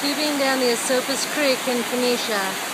tubing down the Esopus Creek in Phoenicia.